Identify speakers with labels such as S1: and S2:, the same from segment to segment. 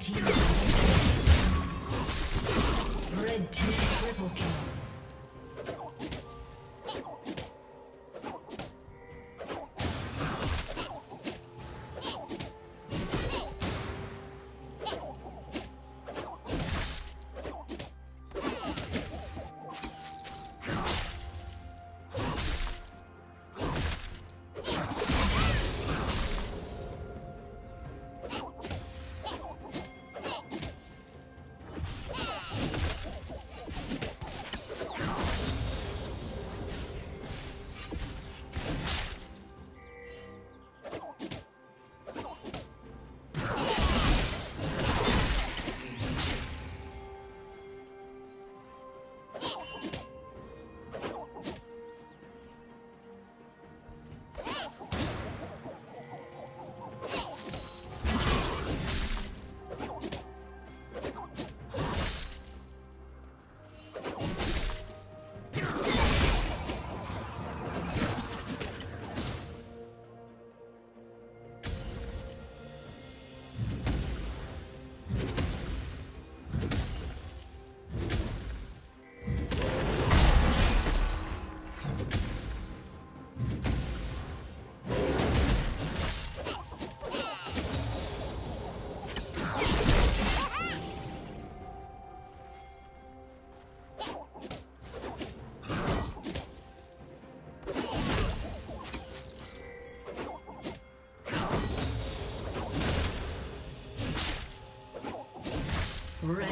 S1: Team.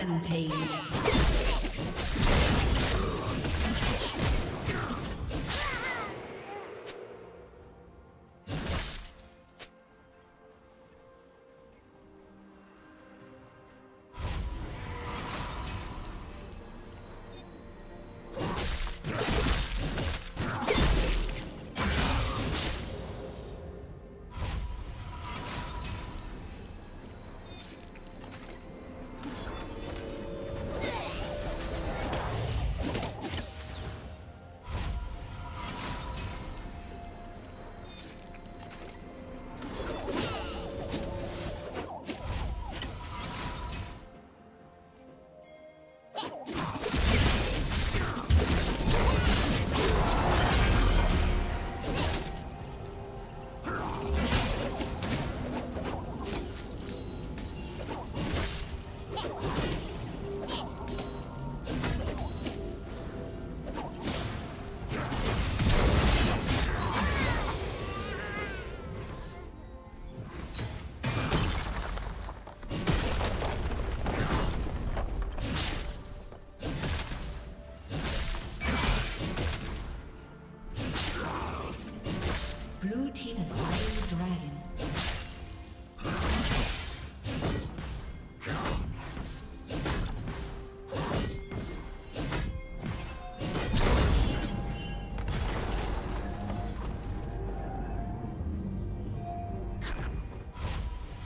S1: Rampage.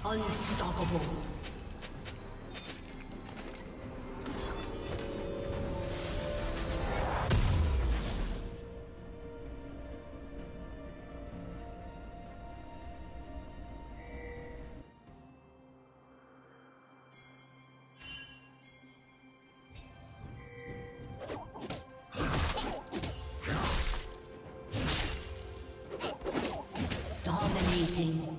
S1: Unstoppable. spree.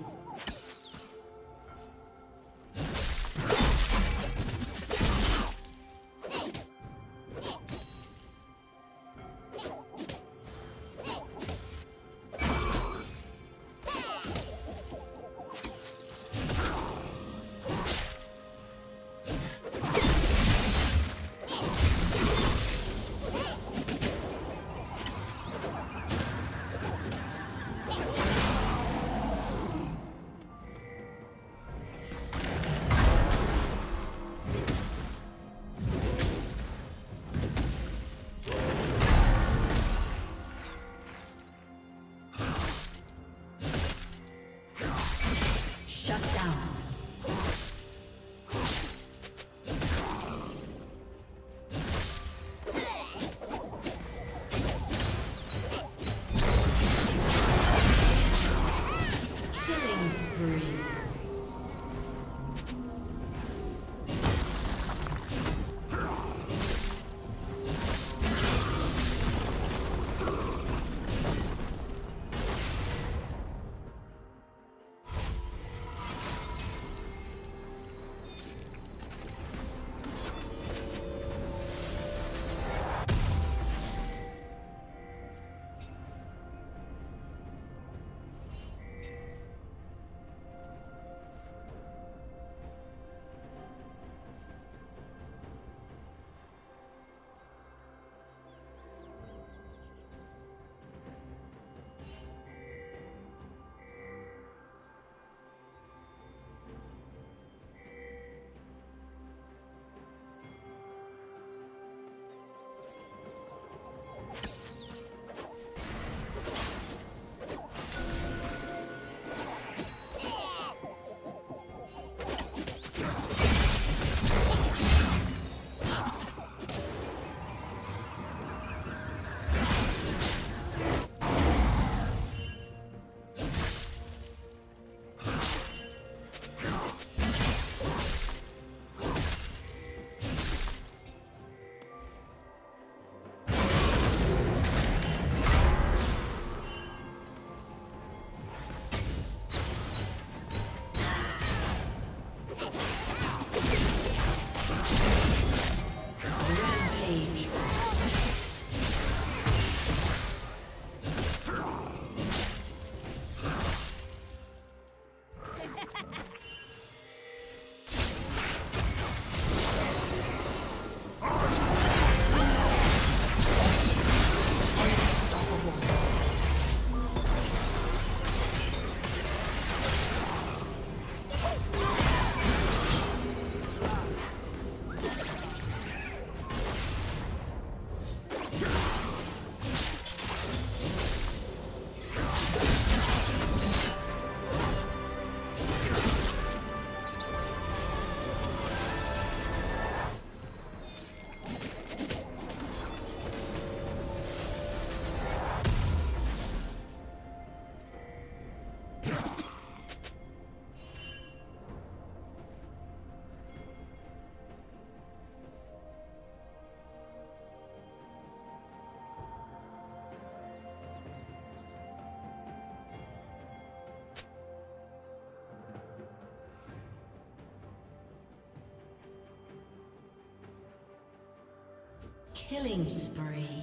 S1: Killing spree.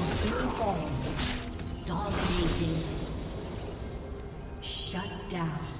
S1: will soon fall. Dominating. Shut down.